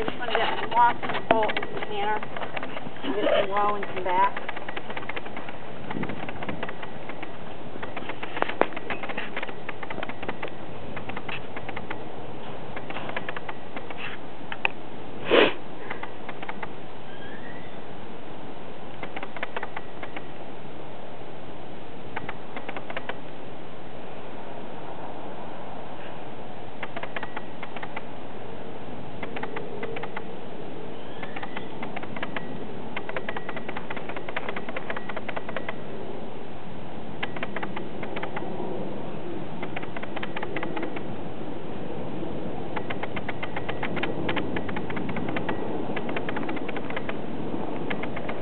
I just want to get lost with the scanner. and Get some low and some back.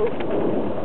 Oop.